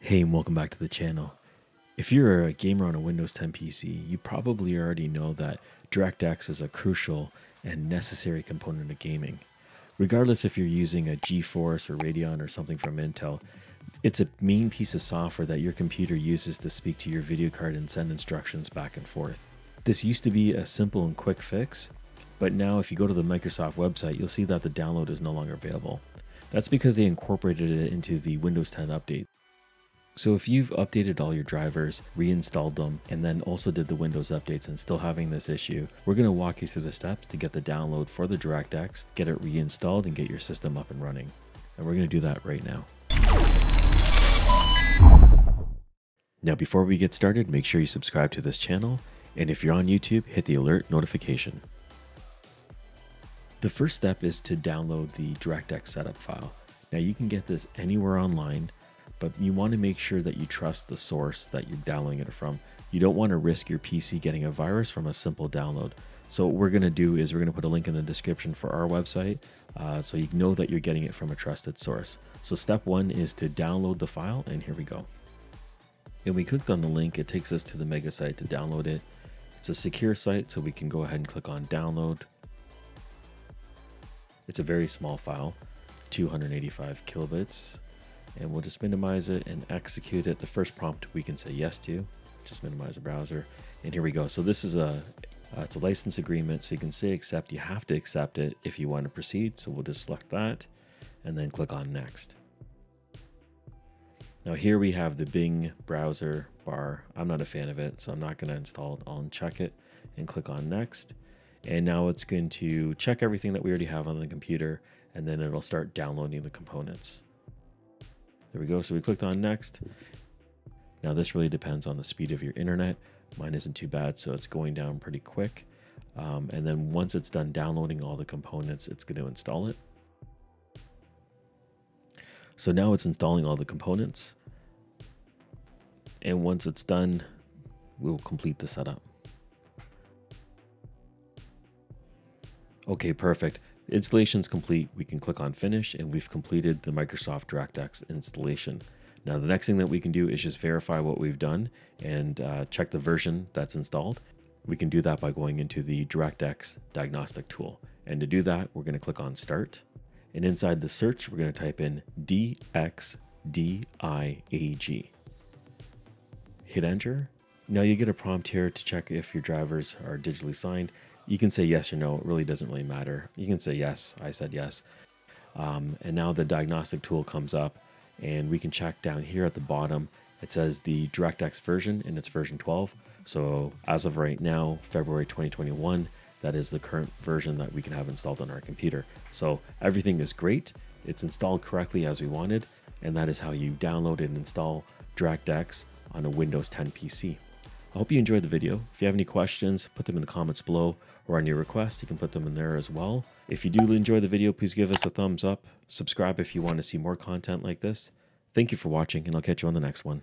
Hey, and welcome back to the channel. If you're a gamer on a Windows 10 PC, you probably already know that DirectX is a crucial and necessary component of gaming. Regardless if you're using a GeForce or Radeon or something from Intel, it's a main piece of software that your computer uses to speak to your video card and send instructions back and forth. This used to be a simple and quick fix, but now if you go to the Microsoft website, you'll see that the download is no longer available. That's because they incorporated it into the Windows 10 update. So if you've updated all your drivers, reinstalled them, and then also did the Windows updates and still having this issue, we're going to walk you through the steps to get the download for the DirectX, get it reinstalled, and get your system up and running. And we're going to do that right now. Now before we get started, make sure you subscribe to this channel, and if you're on YouTube, hit the alert notification. The first step is to download the DirectX setup file. Now you can get this anywhere online, but you want to make sure that you trust the source that you're downloading it from. You don't want to risk your PC getting a virus from a simple download. So what we're going to do is we're going to put a link in the description for our website uh, so you know that you're getting it from a trusted source. So step one is to download the file and here we go. And we clicked on the link, it takes us to the mega site to download it. It's a secure site so we can go ahead and click on download. It's a very small file, 285 kilobits and we'll just minimize it and execute it. The first prompt we can say yes to, just minimize the browser. And here we go. So this is a, uh, it's a license agreement. So you can say accept, you have to accept it if you want to proceed. So we'll just select that and then click on next. Now here we have the Bing browser bar. I'm not a fan of it, so I'm not going to install it. I'll uncheck it and click on next. And now it's going to check everything that we already have on the computer, and then it'll start downloading the components. There we go. So we clicked on next. Now this really depends on the speed of your internet. Mine isn't too bad, so it's going down pretty quick. Um, and then once it's done downloading all the components, it's going to install it. So now it's installing all the components. And once it's done, we'll complete the setup. Okay, perfect. Installation's complete. We can click on finish and we've completed the Microsoft DirectX installation. Now the next thing that we can do is just verify what we've done and uh, check the version that's installed. We can do that by going into the DirectX diagnostic tool. And to do that, we're gonna click on start. And inside the search, we're gonna type in DXDIAG. Hit enter. Now you get a prompt here to check if your drivers are digitally signed. You can say yes or no. It really doesn't really matter. You can say yes. I said yes. Um, and now the diagnostic tool comes up and we can check down here at the bottom. It says the DirectX version and it's version 12. So as of right now, February 2021, that is the current version that we can have installed on our computer. So everything is great. It's installed correctly as we wanted. And that is how you download and install DirectX on a Windows 10 PC. I hope you enjoyed the video. If you have any questions, put them in the comments below or any requests, you can put them in there as well. If you do enjoy the video, please give us a thumbs up. Subscribe if you want to see more content like this. Thank you for watching and I'll catch you on the next one.